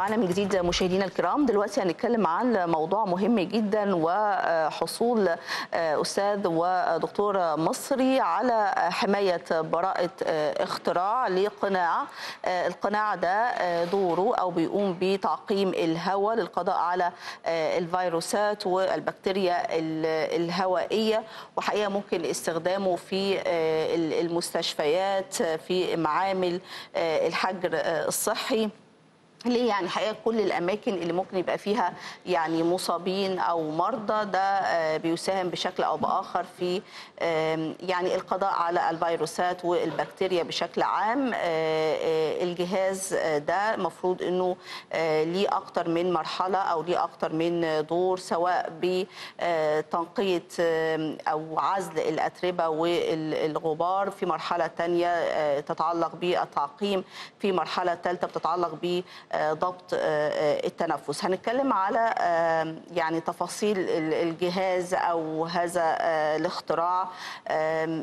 معنا من جديد مشاهدينا الكرام. دلوقتي هنتكلم عن موضوع مهم جدا وحصول أستاذ ودكتور مصري على حماية براءة اختراع لقناع القناع ده دوره أو بيقوم بتعقيم الهواء للقضاء على الفيروسات والبكتيريا الهوائية. وحقيقة ممكن استخدامه في المستشفيات في معامل الحجر الصحي. ليه يعني؟ حقيقه كل الأماكن اللي ممكن يبقى فيها يعني مصابين أو مرضى ده بيساهم بشكل أو بآخر في يعني القضاء على الفيروسات والبكتيريا بشكل عام. الجهاز ده المفروض إنه ليه أكتر من مرحلة أو ليه أكتر من دور سواء بتنقيه أو عزل الأتربة والغبار في مرحلة ثانية تتعلق بالتعقيم في مرحلة ثالثه بتتعلق ب ضبط التنفس. هنتكلم على يعني تفاصيل الجهاز أو هذا الاختراع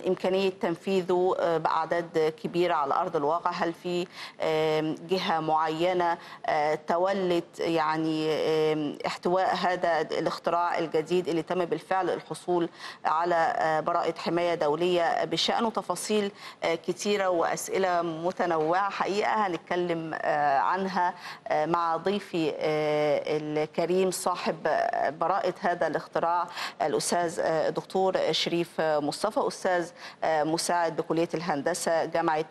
إمكانية تنفيذه بأعداد كبيرة على أرض الواقع. هل في جهة معينة تولت يعني احتواء هذا الاختراع الجديد اللي تم بالفعل الحصول على براءة حماية دولية بشانه تفاصيل كثيره وأسئلة متنوعة. حقيقة هنتكلم عنها مع ضيفي الكريم صاحب براءة هذا الاختراع الأستاذ الدكتور شريف مصطفى أستاذ مساعد بكلية الهندسة جامعة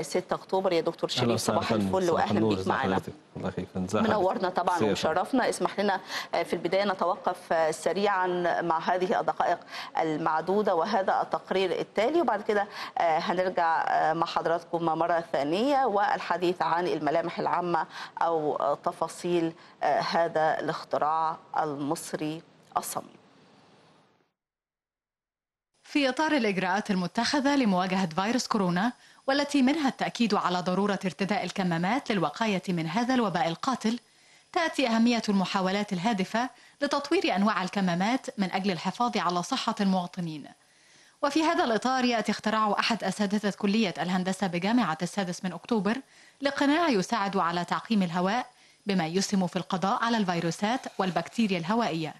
6 أكتوبر. يا دكتور شريف صباح الفل وأهلا بيك معنا الله يخليك منورنا طبعا وشرفنا اسمح لنا في البداية نتوقف سريعا مع هذه الدقائق المعدودة وهذا التقرير التالي وبعد كده هنرجع مع حضراتكم مرة ثانية والحديث عن الملامح العامة أو تفاصيل هذا الاختراع المصري الصميم. في إطار الإجراءات المتخذة لمواجهة فيروس كورونا والتي منها التأكيد على ضرورة ارتداء الكمامات للوقاية من هذا الوباء القاتل تأتي أهمية المحاولات الهادفة لتطوير أنواع الكمامات من أجل الحفاظ على صحة المواطنين. وفي هذا الإطار يأتي اختراع أحد أساتذة كلية الهندسة بجامعة السادس من أكتوبر لقناع يساعد على تعقيم الهواء بما يسهم في القضاء على الفيروسات والبكتيريا الهوائية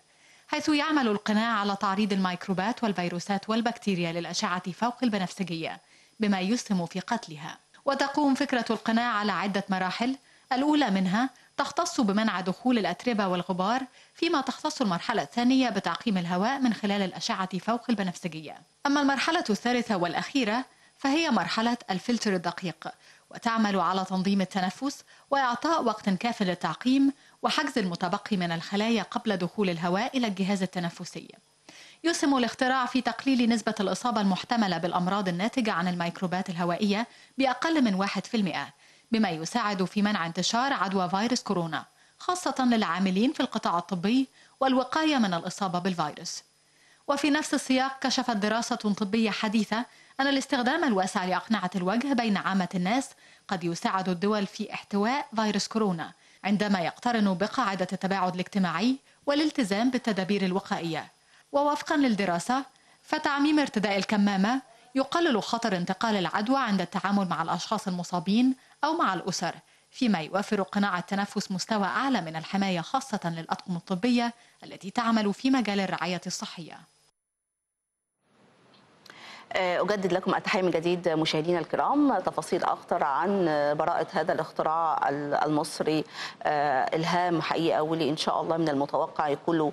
حيث يعمل القناع على تعريض الميكروبات والفيروسات والبكتيريا للأشعة فوق البنفسجية. بما يسهم في قتلها. وتقوم فكرة القناع على عدة مراحل. الأولى منها تختص بمنع دخول الأتربة والغبار فيما تختص المرحلة الثانية بتعقيم الهواء من خلال الأشعة فوق البنفسجية. أما المرحلة الثالثة والأخيرة فهي مرحلة الفلتر الدقيق وتعمل على تنظيم التنفس وإعطاء وقت كاف للتعقيم وحجز المتبقي من الخلايا قبل دخول الهواء إلى الجهاز التنفسي. يسهم الاختراع في تقليل نسبة الإصابة المحتملة بالأمراض الناتجة عن الميكروبات الهوائية بأقل من 1% بما يساعد في منع انتشار عدوى فيروس كورونا خاصة للعاملين في القطاع الطبي والوقاية من الإصابة بالفيروس. وفي نفس السياق كشفت دراسة طبية حديثة أن الاستخدام الواسع لأقنعة الوجه بين عامة الناس قد يساعد الدول في احتواء فيروس كورونا عندما يقترن بقاعدة التباعد الاجتماعي والالتزام بالتدابير الوقائية. ووفقا للدراسة فتعميم ارتداء الكمامة يقلل خطر انتقال العدوى عند التعامل مع الأشخاص المصابين أو مع الأسر فيما يوفر قناع التنفس مستوى أعلى من الحماية خاصة للأطقم الطبية التي تعمل في مجال الرعاية الصحية. أجدد لكم التحية من جديد مشاهدينا الكرام. تفاصيل أكثر عن براءة هذا الاختراع المصري إلهام حقيقة واللي إن شاء الله من المتوقع يكون له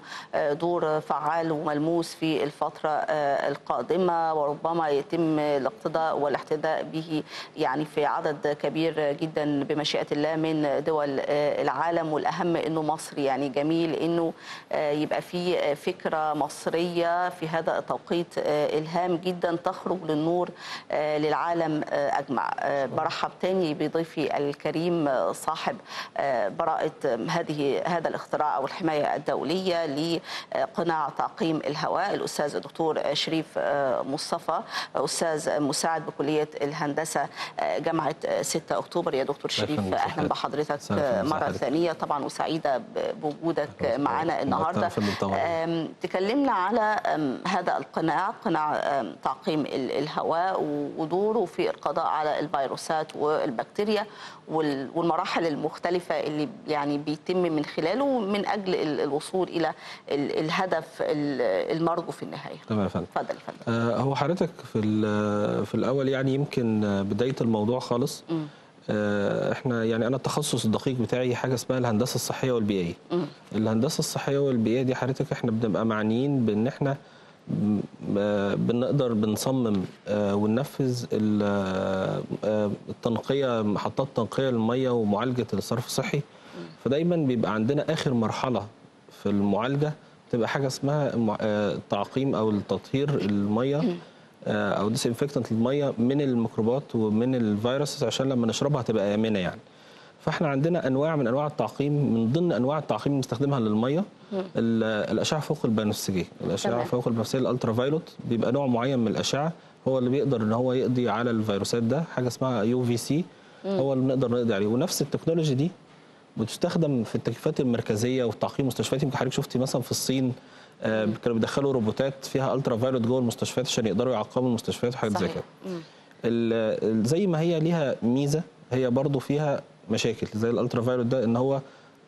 دور فعال وملموس في الفترة القادمة. وربما يتم الاقتضاء والاحتذاء به يعني في عدد كبير جدا بمشيئة الله من دول العالم. والأهم أنه مصر يعني جميل أنه يبقى في فكرة مصرية في هذا التوقيت إلهام جدا. تخرج للنور للعالم أجمع. برحب تاني بضيفي الكريم صاحب براءة هذه هذا الاختراع أو الحماية الدولية لقناع تعقيم الهواء الأستاذ الدكتور شريف مصطفى أستاذ مساعد بكلية الهندسة جامعة 6 أكتوبر. يا دكتور شريف أهلا بحضرتك مرة ثانية. طبعا وسعيدة بوجودك معنا النهارده. تكلمنا على هذا القناع قناع تعقيم ال- الهواء ودوره في القضاء على الفيروسات والبكتيريا وال- والمراحل المختلفة اللي يعني بيتم من خلاله من أجل ال- الوصول إلى ال- الهدف ال- المرجو في النهاية. تمام يا فندم. اتفضل يا فندم. آه، هو حضرتك في في الأول يعني يمكن بداية الموضوع خالص. آه، إحنا يعني أنا التخصص الدقيق بتاعي حاجة اسمها الهندسة الصحية والبيئية. الهندسة الصحية والبيئية دي حضرتك إحنا بنبقى معنيين بإن إحنا م- بنقدر بنصمم آه، وننفذ آه، التنقية محطات تنقية للمية ومعالجة الصرف الصحي. فدايما بيبقى عندنا آخر مرحلة في المعالجة تبقى حاجة اسمها آه، التعقيم أو التطهير المية أو disinfectant الميه من الميكروبات ومن الفيروس عشان لما نشربها تبقى آمنة يعني. فاحنا عندنا انواع من انواع التعقيم من ضمن انواع التعقيم اللي بنستخدمها للمية ال- الأشعة فوق البنفسجيه الأشعة. فوق البنفسجيه ال ultraviolet بيبقى نوع معين من الأشعة هو اللي بيقدر إن هو يقضي على الفيروسات ده حاجة اسمها UVC هو اللي بنقدر نقضي عليه. ونفس التكنولوجي دي بتستخدم في التكييفات المركزية وفي تعقيم مستشفيات. يمكن حضرتك شفتي مثلا في الصين آه، كانوا بيدخلوا روبوتات فيها ultraviolet جوه المستشفيات عشان يقدروا يعقموا المستشفيات وحاجات زي. كده. زي ما هي ليها ميزة هي برضو فيها مشاكل زي ال ultraviolet ده إن هو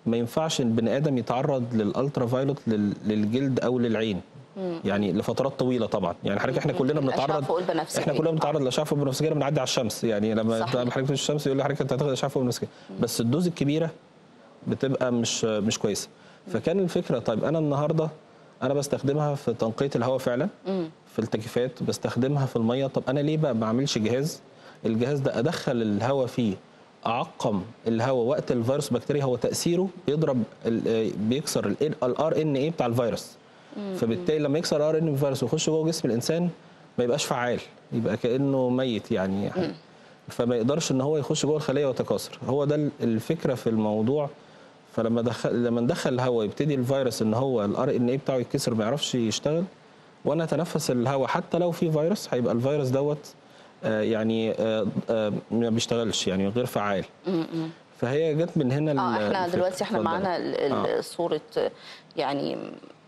ما ينفعش البني آدم يتعرض لل ultraviolet لل- للجلد أو للعين. يعني لفترات طويلة طبعا. يعني حضرتك إحنا كلنا بنتعرض. إحنا كلنا بنتعرض لاشعه فوق البنفسجية بنعدي على الشمس. يعني لما حضرتك في الشمس يقول لي حضرتك أنت هتاخد أشعة فوق البنفسجيه بس ال dose الكبيرة بتبقى مش مش كويسة. فكان الفكرة طيب أنا النهارده أنا بستخدمها في تنقية الهواء فعلا في التكييفات بستخدمها في المية. طب أنا ليه بقى ما أعملش جهاز؟ الجهاز ده أدخل الهواء فيه اعقم الهواء وقت الفيروس بكتيريا هو تأثيره بيضرب ال- بيكسر ال RNA بتاع الفيروس. فبالتالي لما يكسر ال RNA الفيروس ويخش جوه جسم الإنسان ما يبقاش فعال يبقى كأنه ميت يعني. فما يقدرش إن هو يخش جوه الخلية ويتكاثر. هو ده الفكرة في الموضوع. فلما دخل لما ندخل الهواء يبتدي الفيروس إن هو ال RNA بتاعه يتكسر ما يعرفش يشتغل وأنا أتنفس الهواء حتى لو في فيروس هيبقى الفيروس دوت آه، يعني آه، آه، ما بيشتغلش يعني غير فعال فهي جت من هنا آه إحنا. دلوقتي إحنا. معانا آه. صورة يعني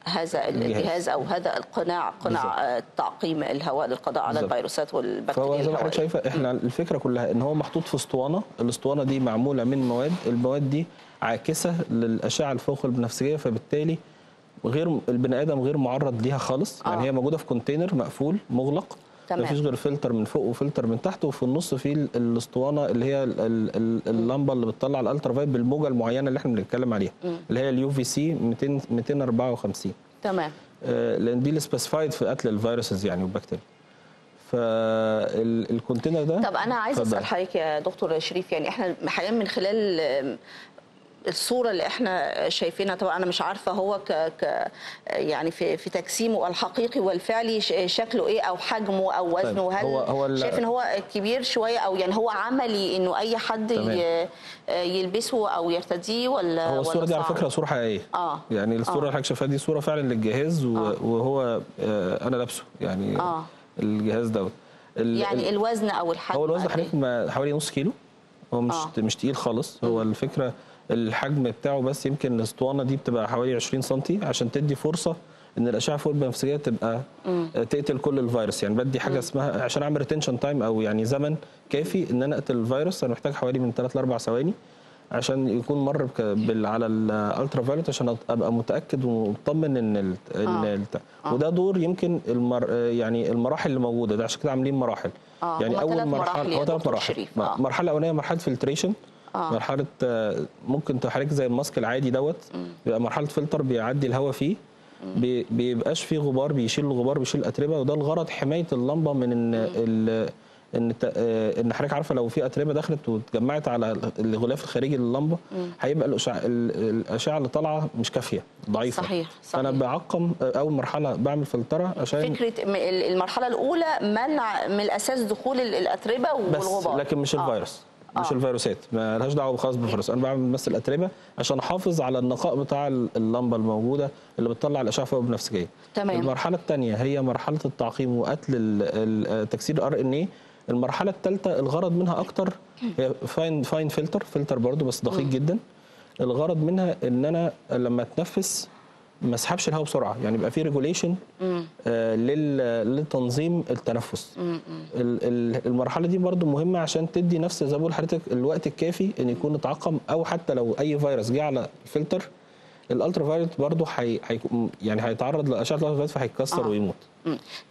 هذا الجهاز. أو هذا القناع قناع آه، تعقيم الهواء للقضاء على. الفيروسات والبكتيريا فهو زي ما حضرتك. شايفة إحنا الفكرة كلها إن هو محطوط في أسطوانة الأسطوانة دي معمولة من مواد المواد دي عاكسة للأشعة الفوق البنفسجية فبالتالي غير البني آدم غير معرض ليها خالص آه. يعني هي موجودة في كونتينر مقفول مغلق تمام. مفيش غير فلتر من فوق وفلتر من تحت وفي النص في ال- الاسطوانة اللي هي ال- ال- ال- اللمبة اللي بتطلع ال ultraviolet بالموجة المعينة اللي إحنا بنتكلم عليها اللي هي ال UVC 200 254 تمام آه، لأن دي اللي specified في قتل ال viruses يعني والبكتيريا فال container ده طب أنا اتفضل. أسأل حضرتك يا دكتور شريف يعني إحنا حقيقه من خلال الصورة اللي إحنا شايفينها طبعا أنا مش عارفة هو ك, ك يعني في في تجسيمه الحقيقي والفعلي ش- شكله إيه أو حجمه أو طيب، وزنه هل هو- هو شايف إن هو كبير شوية أو يعني هو عملي إنه أي حد. ي- يلبسه أو يرتديه ولا هو الصورة ولا دي على؟ فكرة صورة حقيقية آه. يعني الصورة آه. اللي حضرتك شايفاها دي صورة فعلا للجهاز آه. وهو آه، أنا لابسه يعني آه. الجهاز دوت يعني ال- الوزن أو الحجم هو الوزن إيه؟ حضرتك حوالي نص كيلو هو مش آه. مش تقيل خالص هو الفكرة الحجم بتاعه بس يمكن الاسطوانة دي بتبقى حوالي 20 سم عشان تدي فرصة إن الأشعة فوق البنفسجية تبقى آه، تقتل كل الفيروس. يعني بدي حاجة اسمها عشان أعمل retention time أو يعني زمن كافي إن أنا أقتل الفيروس أنا محتاج حوالي من 3 ل 4 ثواني عشان يكون مر بال على ال ultraviolet عشان أبقى متأكد ومطمن إن ال... إن آه. الت... وده دور يمكن المر... يعني المراحل اللي موجودة. ده عشان كده عاملين مراحل. آه، يعني أول مرحلة هو ثلاث مراحل. آه. المرحله الاولانيه مرحلة filtration آه. مرحلة آه، ممكن تحرك زي الماسك العادي دوت بيبقى مرحلة فلتر بيعدي الهواء فيه بي- بيبقاش فيه غبار بيشيل الغبار بيشيل الأتربة وده الغرض حماية اللمبة من إن ال- إن آه، إن حضرتك عارفة لو في أتربة دخلت واتجمعت على الغلاف الخارجي لللمبة هيبقى الاشعه ال- الأشعة اللي طالعة مش كافية ضعيفة. صحيح، صحيح. بعقم آه، أول مرحلة بعمل فلترة عشان فكرة المرحلة الأولى منع من الأساس دخول ال- الأتربة بس والغبار. لكن مش آه. الفيروس مش آه. الفيروسات. ما لهاش دعوة خالص بالفيروس. أنا بعمل بس الأتربة عشان أحافظ على النقاء بتاع اللمبة الموجودة اللي بتطلع الأشعة فوق البنفسجيه تمام. المرحلة الثانية هي مرحلة التعقيم وقتل تكسير ال RNA المرحلة الثالثه الغرض منها أكتر هي fine fine filter فلتر برضو بس دقيق جدا. الغرض منها إن أنا لما أتنفس ما اسحبش الهواء بسرعة. يعني يبقى في regulation لتنظيم التنفس. ال- ال- المرحلة دي برضو مهمة عشان تدي نفس زي ما بقول لحضرتك الوقت الكافي إن يكون اتعقم أو حتى لو أي فيروس جه على الفلتر الالترا فايولت برضو حي... حي... يعني هيتعرض لأشعة الالترا فايولت فهيتكسر آه. ويموت.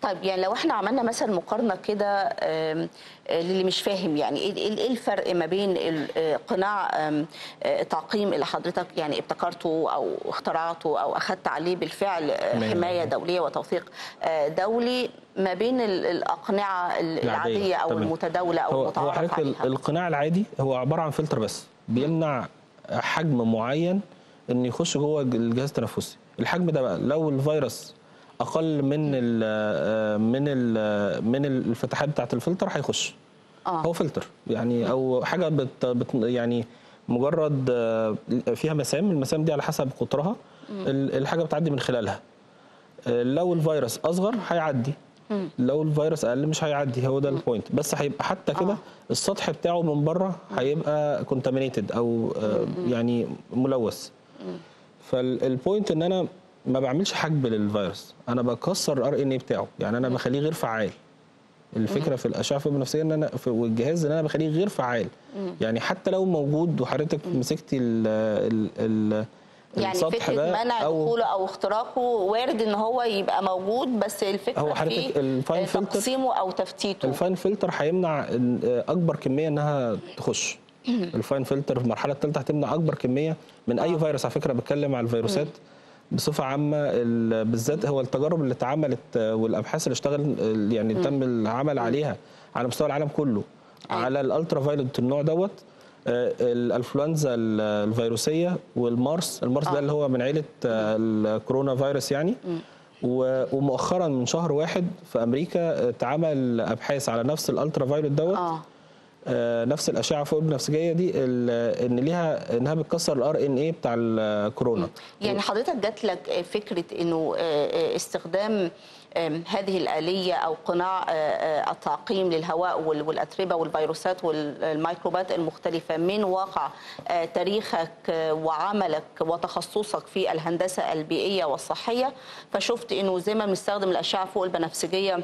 طيب يعني لو إحنا عملنا مثلا مقارنة كده آه، للي مش فاهم يعني إيه إيه- إيه الفرق ما بين آه، قناع آه، التعقيم اللي حضرتك يعني ابتكرته أو اخترعته أو اخذت عليه بالفعل. حماية دولية وتوثيق دولي ما بين ال- الأقنعة ال- العادية أو. المتداولة أو هو هو المتعارف حضرتك القناع العادي هو عبارة عن فلتر بس بيمنع حجم معين إن يخش جوه الجهاز التنفسي. الحجم ده بقى لو الفيروس أقل من ال من ال من الفتحات بتاعة الفلتر هيخش. آه. هو فلتر. يعني أو حاجة بت بت يعني مجرد آه، فيها مسام. المسام دي على حسب قطرها. ال- الحاجة بتعدي من خلالها. آه، لو الفيروس أصغر هيعدي. لو الفيروس أقل مش هيعدي. هو ده ال point بس هيبقى حتى كده السطح بتاعه من بره هيبقى contaminated أو آه، يعني ملوث. فال point إن أنا ما بعملش حجب للفيروس. أنا بكسر ال RNA بتاعه. يعني أنا بخليه غير فعال. الفكرة في الاشعه البنفسجيه إن أنا في والجهاز إن أنا بخليه غير فعال. يعني حتى لو موجود وحضرتك مسكتي ال ال ال يعني فكرة منع أو دخوله أو اختراقه وارد إن هو يبقى موجود بس الفكرة هو حضرتك في ال fine filter- تقسيمه أو تفتيته. الفاين فلتر هيمنع أكبر كمية إنها تخش. ال fine filter في المرحلة الثالثه هتمنع أكبر كمية من أي فيروس على فكرة بتكلم على الفيروسات بصفة عامة ال- بالذات هو التجارب اللي اتعملت آه، والأبحاث اللي اشتغل يعني تم العمل عليها على مستوى العالم كله. أيوة. على ال ultraviolet النوع دوت آه، الأنفلونزا ال- الفيروسية والميرس الميرس آه. ده اللي هو من عيلة آه، الكورونا فيروس يعني. ومؤخرا من شهر واحد في أمريكا آه، اتعمل أبحاث على نفس ال ultraviolet دوت. آه، نفس الأشعة فوق البنفسجيه دي إن ليها إنها بتكسر ال RNA بتاع الكورونا يعني حضرتك جات لك فكرة إنه آه، استخدام آم، هذه الآلية أو قناع آه، آه، التعقيم للهواء وال- والأتربة والفيروسات والميكروبات المختلفة من واقع آه، تاريخك آه، وعملك وتخصصك في الهندسة البيئية والصحية. فشفت أنه زي ما بنستخدم الأشعة فوق البنفسجية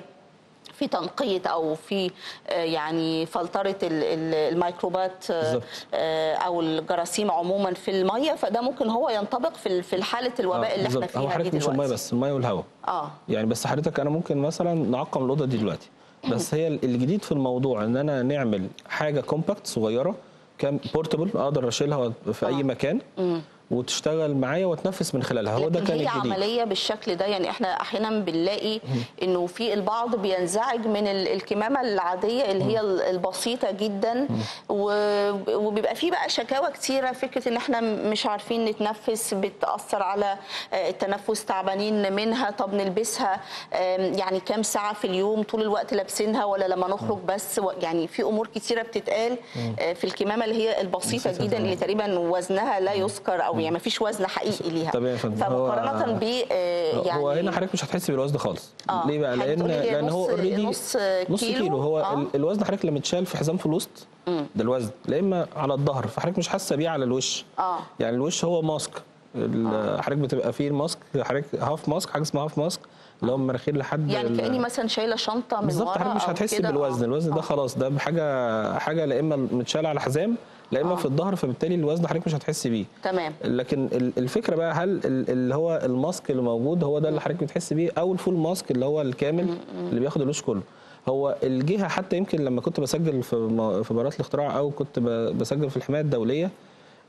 في تنقية أو في آه، يعني ال- الميكروبات آه،. آه، أو الجراثيم عموما في المية. فده ممكن هو ينطبق في في حالة الوباء آه، اللي إحنا. هو فيها دي حضرتك مش المية بس المية والهواء. آه. يعني بس حضرتك أنا ممكن مثلا نعقم الأوضة دي دلوقتي. بس هي الجديد في الموضوع إن أنا نعمل حاجة compact صغيرة كان portable أقدر أشيلها في أي آه. مكان. وتشتغل معايا واتنفس من خلالها. هو ده كان هي الجديد. عملية بالشكل ده يعني إحنا أحيانا بنلاقي إنه في البعض بينزعج من ال- الكمامة العادية اللي هي ال- البسيطة جدا وبيبقى في بقى شكاوى كتيرة. فكرة إن إحنا مش عارفين نتنفس بتأثر على آه، التنفس تعبانين منها طب نلبسها يعني كام ساعة في اليوم طول الوقت لابسينها ولا لما نخرج بس يعني في أمور كتيرة بتتقال آه، في الكمامة اللي هي البسيطة جدا. اللي تقريبا وزنها لا يذكر أو يعني ما فيش وزن حقيقي ليها تمام يا فندم. هو- فمقارنة ب آه، يعني هو هنا حضرتك مش هتحس بالوزن خالص آه. ليه بقى لأن لأن هو اوريدي نص نص كيلو؟ كيلو هو آه. ال- الوزن حضرتك لما اتشال في حزام في الوسط ده الوزن لا إما على الظهر فحضرتك مش حاسة بيه على الوش آه. يعني الوش هو ماسك ال- حضرتك بتبقى فيه الماسك حضرتك half mask حاجة اسمها half mask اللي هو من المناخير لحد يعني كأني مثلا شايلة شنطة من بالظبط حضرتك مش هتحس. بالوزن آه. الوزن ده آه. خلاص ده بحاجه حاجة لا إما متشال على حزام لا إما في الظهر فبالتالي الوزن حضرتك مش هتحس بيه. تمام. لكن ال- الفكرة بقى هل ال- اللي هو الماسك اللي موجود هو ده اللي حضرتك بتحس بيه؟ أو ال full mask اللي هو الكامل اللي بياخد الوش كله. هو الجهة حتى يمكن لما كنت بسجل في في براءه الاختراع أو كنت بسجل في الحماية الدولية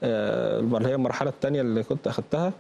آه، اللي هي المرحلة الثانية اللي كنت أخدتها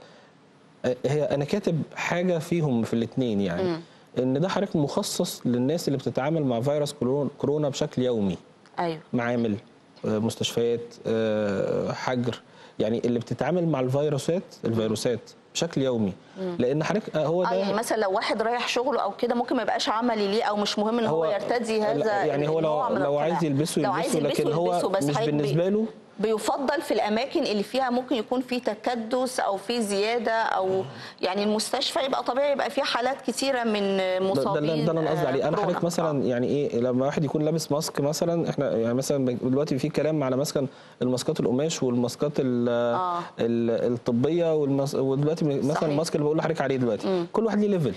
آه، هي أنا كاتب حاجة فيهم في الاثنين يعني. إن ده حضرتك مخصص للناس اللي بتتعامل مع فيروس كورون- كورونا بشكل يومي. أيوه. معامل. آه، مستشفيات آه، حجر يعني اللي بتتعامل مع الفيروسات الفيروسات بشكل يومي. لأن حضرتك آه، هو آه يعني ده مثلا لو واحد رايح شغله أو كده ممكن ما يبقاش عملي ليه أو مش مهم إن هو, هو- يرتدي هذا يعني هو لو لو. عايز يلبسه يلبسه لكن هو يلبسه، بس مش بالنسبة له بيفضل في الأماكن اللي فيها ممكن يكون في تكدس أو في زيادة أو يعني المستشفى يبقى طبيعي يبقى فيها حالات كثيره من ده, ده, مصابين ده اللي أنا قصدي عليه أنا كورونا. حضرتك مثلا يعني إيه لما واحد يكون لابس ماسك مثلا إحنا يعني مثلا دلوقتي في كلام على مثلا الماسكات القماش والماسكات ال- آه. ال- الطبية والمس... ودلوقتي مثلا. الماسك اللي بقول لحضرتك عليه دلوقتي كل واحد ليه level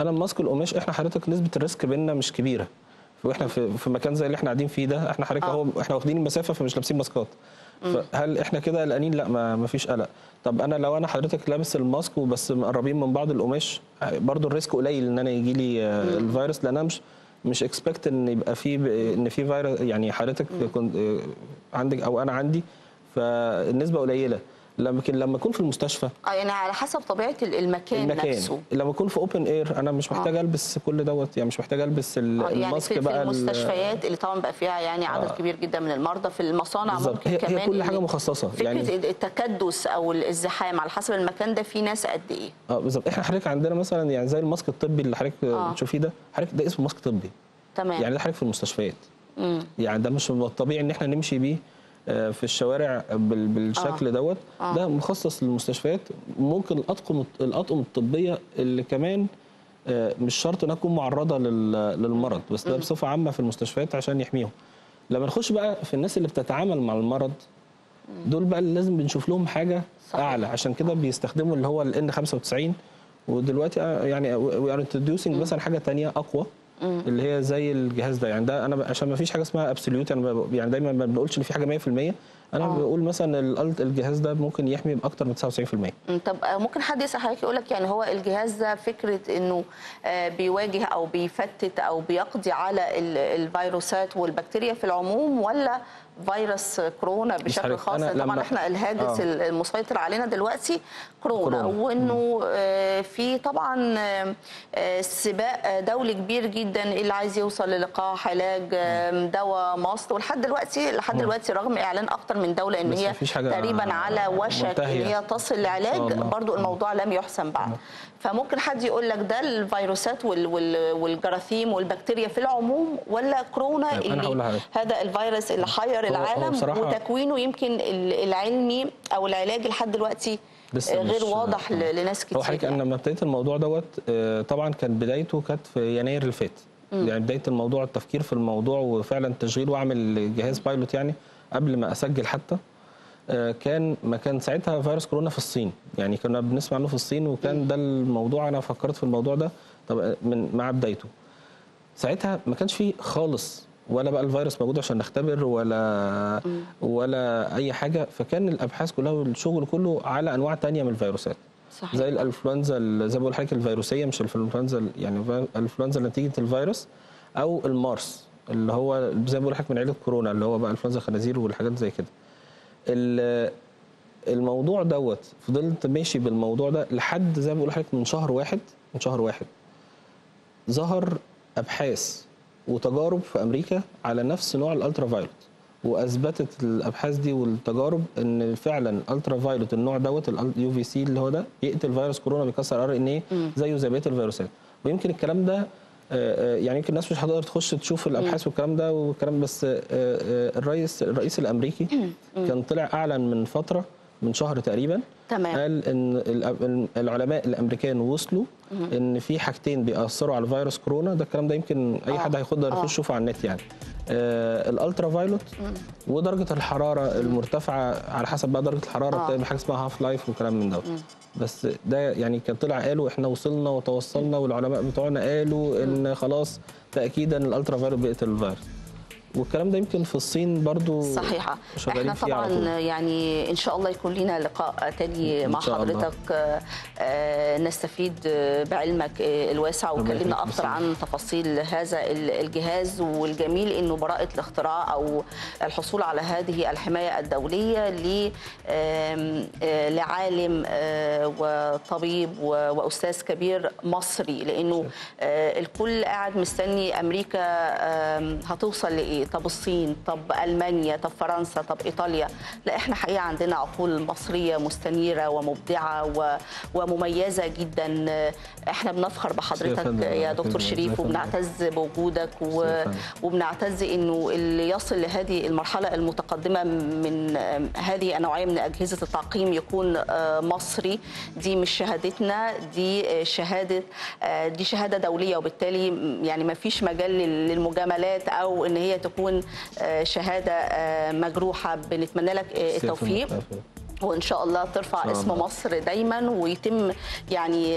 أنا الماسك القماش إحنا حضرتك نسبة ال risk بيننا مش كبيرة وإحنا في, في مكان زي اللي إحنا قاعدين فيه ده إحنا حضرتك آه. اهو إحنا واخدين المسافه فمش لابسين ماسكات. فهل إحنا كده قلقانين؟ لا ما ما فيش قلق. طب أنا لو أنا حضرتك لابس الماسك وبس مقربين من بعض القماش برضو ال risk قليل إن أنا يجي لي آه، الفيروس لأن أنا مش مش expect إن يبقى في إن في فيروس يعني حضرتك كنت آه، عندك أو أنا عندي فالنسبة قليلة. لكن لما اكون في المستشفى. آه يعني على حسب طبيعة المكان, المكان. نفسه. لما اكون في open air أنا مش محتاج ألبس كل دوت يعني مش محتاج ألبس ال- آه، يعني ال mask في, في بقى ال- المستشفيات اللي طبعا بقى فيها يعني عدد كبير جدا من المرضى. في المصانع بالظبط. ممكن هي- هي كمان كل إن حاجة مخصصة. فكرة يعني- يعني التكدس أو الازدحام على حسب المكان ده في ناس قد إيه. آه بالظبط. إحنا حضرتك عندنا مثلا يعني زي ال mask الطبي اللي حضرتك آه. بتشوفيه ده حضرتك ده اسمه mask طبي. تمام. يعني ده حضرتك في المستشفيات. مم. يعني ده مش من الطبيعي إن إحنا نمشي بيه. آه، في الشوارع بال- بالشكل دوت. آه. ده مخصص للمستشفيات. ممكن الأطقم الأطقم الطبية اللي كمان آه، مش شرط إنها تكون معرضة لل- للمرض بس ده بصفة عامة في المستشفيات عشان يحميهم. لما نخش بقى في الناس اللي بتتعامل مع المرض دول بقى اللي لازم بنشوف لهم حاجة صحيح. أعلى. عشان كده بيستخدموا اللي هو ال N95 ودلوقتي آه، يعني we are introducing مثلا حاجة تانية أقوى. اللي هي زي الجهاز ده. يعني ده أنا عشان ما فيش حاجة اسمها absolute أنا يعني دايما ما بنقولش إن في حاجة 100% أنا آه. بقول مثلا ال- الجهاز ده ممكن يحمي بأكتر من 99% مم، طب آه، ممكن حد يسأل حضرتك يقول لك يعني هو الجهاز ده فكرة إنه آه، بيواجه أو بيفتت أو بيقضي على ال- الفيروسات والبكتيريا في العموم ولا فيروس كورونا بشكل خاص طبعا إحنا الهاجس آه. المسيطر علينا دلوقتي كورونا, كورونا. وإنه آه، في طبعا آه، سباق دولي كبير جدا اللي عايز يوصل للقاح علاج آه، دواء مصر ولحد دلوقتي لحد دلوقتي رغم إعلان أكتر من دولة إن هي تقريبا على وشك إن. هي تصل لعلاج. برضو الموضوع لم يحسم بعد فممكن حد يقول لك ده الفيروسات وال- وال- والجراثيم والبكتيريا في العموم ولا كورونا طيب، اللي. هذا الفيروس اللي حير العالم وتكوينه يمكن ال- العلمي أو العلاج لحد دلوقتي غير واضح لناس كتير هو حضرتك أنا يعني. لما ابتديت الموضوع دوت آه، طبعا كانت بدايته كانت في يناير اللي فات يعني بداية الموضوع التفكير في الموضوع وفعلا تشغيل وأعمل جهاز بايلوت يعني قبل ما أسجل حتى كان ما كان ساعتها فيروس كورونا في الصين. يعني كنا بنسمع عنه في الصين وكان ده الموضوع أنا فكرت في الموضوع ده طب من مع بدايته. ساعتها ما كانش فيه خالص ولا بقى الفيروس موجود عشان نختبر ولا ولا أي حاجة. فكان الأبحاث كلها والشغل كله على أنواع تانية من الفيروسات. صحيح. زي الأنفلونزا ال- زي ما بقول لحضرتك الفيروسية مش الأنفلونزا ال- يعني الأنفلونزا نتيجه الفيروس أو المارس اللي هو زي ما بقول لحضرتك من عيله كورونا اللي هو بقى أنفلونزا الخنازير والحاجات زي كده. الموضوع دوت فضلت ماشي بالموضوع ده لحد زي ما بقول لحضرتك من شهر واحد من شهر واحد. ظهر أبحاث وتجارب في أمريكا على نفس نوع ال ultraviolet وأثبتت الأبحاث دي والتجارب إن فعلا ال ultraviolet النوع دوت ال UVC اللي هو ده يقتل فيروس كورونا بيكسر RNA زيه زي بقية الفيروسات. ويمكن الكلام ده يعني يمكن الناس مش هتقدر تخش تشوف الأبحاث والكلام ده والكلام بس آه، آه، الرئيس الرئيس الأمريكي كان طلع أعلن من فترة من شهر تقريبا تمام. قال إن العلماء الأمريكان وصلوا إن في حاجتين بيأثروا على فيروس كورونا ده الكلام ده يمكن أي آه. حد هيقدر آه. يخش يشوفه على النت يعني آه ال ultraviolet ودرجة الحرارة المرتفعة على حسب بقى درجة الحرارة آه. بتبقى حاجة اسمها half-life وكلام من دوت بس ده يعني كان طلع قالوا إحنا وصلنا وتوصلنا والعلماء بتوعنا قالوا إن خلاص تاكيدا ال ultraviolet بيقتل الفيروس والكلام ده يمكن في الصين برضو صحيحه إحنا طبعا. يعني إن شاء الله يكون لنا لقاء تاني مع. حضرتك آه، آه، نستفيد بعلمك آه، الواسع. وكلمنا. أكتر عن تفاصيل هذا ال- الجهاز. والجميل إنه براءة الاختراع أو الحصول على هذه الحماية الدولية ل آه، لعالم وطبيب وأستاذ كبير مصري. لأنه الكل قاعد مستني أمريكا هتوصل لإيه. طب الصين طب ألمانيا طب فرنسا طب إيطاليا لا إحنا حقيقة عندنا عقول مصرية مستنيرة ومبدعة. ومميزة جدا إحنا بنفخر بحضرتك يا دكتور. شريف. وبنعتز بوجودك. وبنعتز إنه اللي يصل لهذه المرحلة المتقدمة من هذه النوعية من أجهزة التعقيم يكون آه، مصري دي مش شهادتنا دي آه، شهادة آه، دي شهادة دولية وبالتالي يعني ما فيش مجال لل- للمجاملات أو إن هي تكون آه، شهادة آه، مجروحة. بنتمنى لك آه، التوفيق. وإن شاء الله ترفع شاء اسم الله. مصر دايما ويتم يعني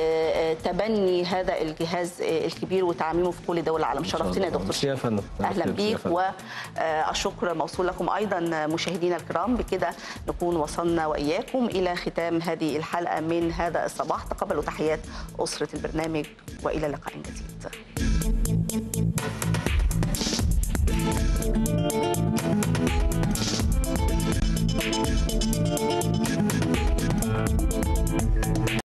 تبني هذا الجهاز الكبير وتعميمه في كل دول العالم. شرفتنا يا دكتور فندم أهلا بيك. والشكر موصول لكم أيضا مشاهدينا الكرام. بكده نكون وصلنا وإياكم إلى ختام هذه الحلقة من هذا الصباح. تقبلوا تحيات أسرة البرنامج وإلى لقاء جديد. Thank you.